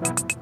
Bye.